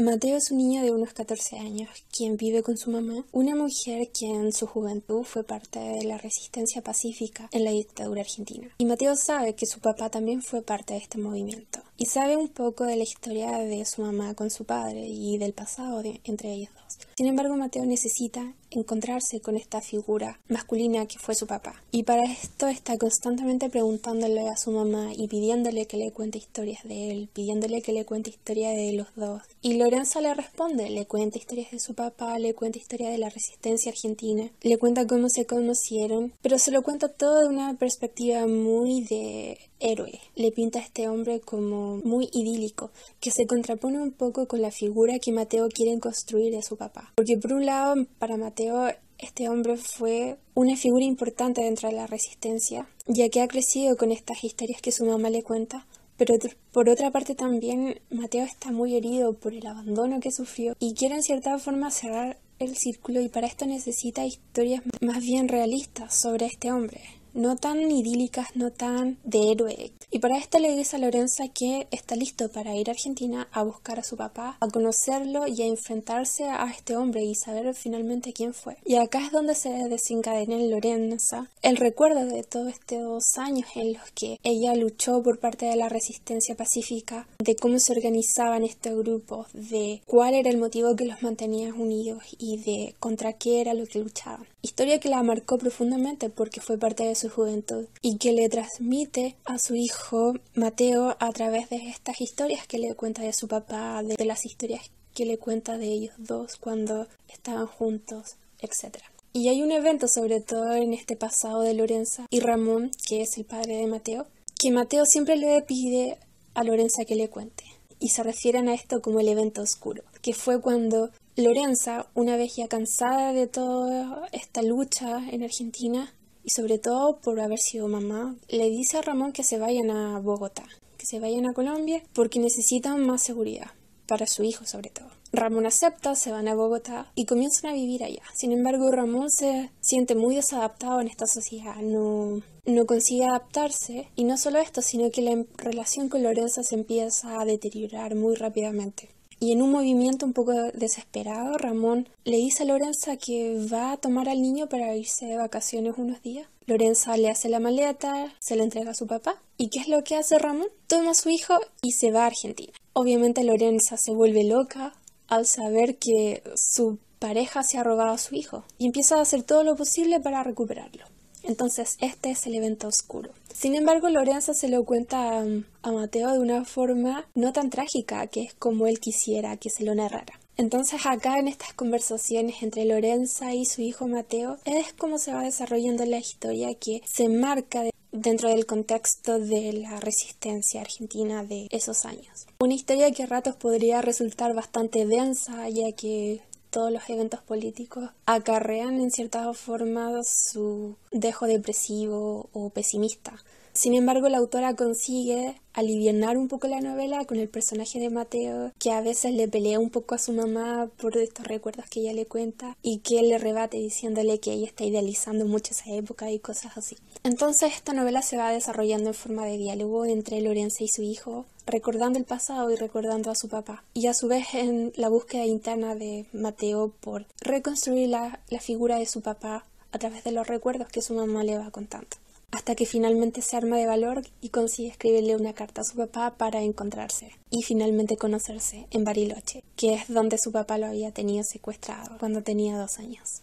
Mateo es un niño de unos 14 años, quien vive con su mamá, una mujer que en su juventud fue parte de la resistencia pacífica en la dictadura argentina. Y Mateo sabe que su papá también fue parte de este movimiento. Y sabe un poco de la historia de su mamá con su padre y del pasado entre ellos dos. Sin embargo, Mateo necesita encontrarse con esta figura masculina que fue su papá. Y para esto está constantemente preguntándole a su mamá y pidiéndole que le cuente historias de él, pidiéndole que le cuente historias de los dos. Y Lorenza le responde, le cuenta historias de su papá, le cuenta historias de la resistencia argentina, le cuenta cómo se conocieron, pero se lo cuenta todo de una perspectiva muy de héroe. Le pinta a este hombre como muy idílico, que se contrapone un poco con la figura que Mateo quiere construir de su papá. Porque por un lado, para Mateo este hombre fue una figura importante dentro de la resistencia, ya que ha crecido con estas historias que su mamá le cuenta, pero por otra parte también Mateo está muy herido por el abandono que sufrió y quiere en cierta forma cerrar el círculo y para esto necesita historias más bien realistas sobre este hombre no tan idílicas, no tan de héroe. Y para esto le dice a Lorenza que está listo para ir a Argentina a buscar a su papá, a conocerlo y a enfrentarse a este hombre y saber finalmente quién fue. Y acá es donde se desencadena en Lorenza el recuerdo de todos estos años en los que ella luchó por parte de la resistencia pacífica, de cómo se organizaban estos grupos, de cuál era el motivo que los mantenía unidos y de contra qué era lo que luchaban. Historia que la marcó profundamente porque fue parte de su juventud y que le transmite a su hijo Mateo a través de estas historias que le cuenta de su papá, de, las historias que le cuenta de ellos dos cuando estaban juntos, etc. Y hay un evento, sobre todo en este pasado de Lorenza y Ramón, que es el padre de Mateo, que Mateo siempre le pide a Lorenza que le cuente. Y se refieren a esto como el evento oscuro, que fue cuando Lorenza, una vez ya cansada de toda esta lucha en Argentina, y sobre todo por haber sido mamá, le dice a Ramón que se vayan a Bogotá, que se vayan a Colombia porque necesitan más seguridad, para su hijo sobre todo. Ramón acepta, se van a Bogotá y comienzan a vivir allá. Sin embargo, Ramón se siente muy desadaptado en esta sociedad, no, no consigue adaptarse y no solo esto, sino que la relación con Lorenza se empieza a deteriorar muy rápidamente. Y en un movimiento un poco desesperado, Ramón le dice a Lorenza que va a tomar al niño para irse de vacaciones unos días. Lorenza le hace la maleta, se la entrega a su papá. ¿Y qué es lo que hace Ramón? Toma a su hijo y se va a Argentina. Obviamente Lorenza se vuelve loca al saber que su pareja se ha robado a su hijo y empieza a hacer todo lo posible para recuperarlo. Entonces este es el evento oscuro. Sin embargo, Lorenza se lo cuenta a, Mateo de una forma no tan trágica, que es como él quisiera que se lo narrara. Entonces acá en estas conversaciones entre Lorenza y su hijo Mateo es como se va desarrollando la historia que se marca dentro del contexto de la resistencia argentina de esos años. Una historia que a ratos podría resultar bastante densa ya que todos los eventos políticos acarrean en cierta forma su dejo depresivo o pesimista. Sin embargo, la autora consigue aliviar un poco la novela con el personaje de Mateo, que a veces le pelea un poco a su mamá por estos recuerdos que ella le cuenta y que él le rebate diciéndole que ella está idealizando mucho esa época y cosas así. Entonces, esta novela se va desarrollando en forma de diálogo entre Lorenza y su hijo, recordando el pasado y recordando a su papá, y a su vez en la búsqueda interna de Mateo por reconstruir la, la figura de su papá a través de los recuerdos que su mamá le va contando hasta que finalmente se arma de valor y consigue escribirle una carta a su papá para encontrarse y finalmente conocerse en Bariloche, que es donde su papá lo había tenido secuestrado cuando tenía dos años.